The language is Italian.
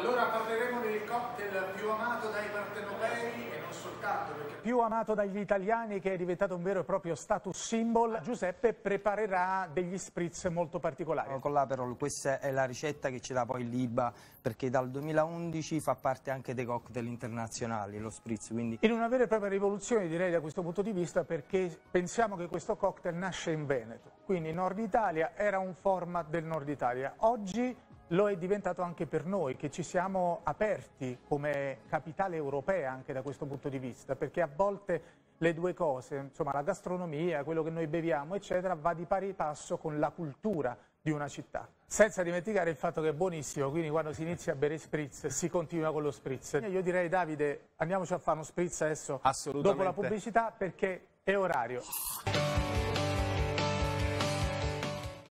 Allora parleremo del cocktail più amato dai partenopei e non soltanto perché più amato dagli italiani che è diventato un vero e proprio status symbol, Giuseppe preparerà degli spritz molto particolari. Con l'Aperol questa è la ricetta che ci dà poi l'IBA perché dal 2011 fa parte anche dei cocktail internazionali, lo spritz. Quindi... In una vera e propria rivoluzione direi da questo punto di vista perché pensiamo che questo cocktail nasce in Veneto, quindi Nord Italia era un format del Nord Italia. Oggi lo è diventato anche per noi, che ci siamo aperti come capitale europea anche da questo punto di vista, perché a volte le due cose, insomma la gastronomia, quello che noi beviamo, eccetera, va di pari passo con la cultura di una città. Senza dimenticare il fatto che è buonissimo, quindi quando si inizia a bere spritz si continua con lo spritz. Io direi Davide, andiamoci a fare uno spritz adesso dopo la pubblicità perché è orario.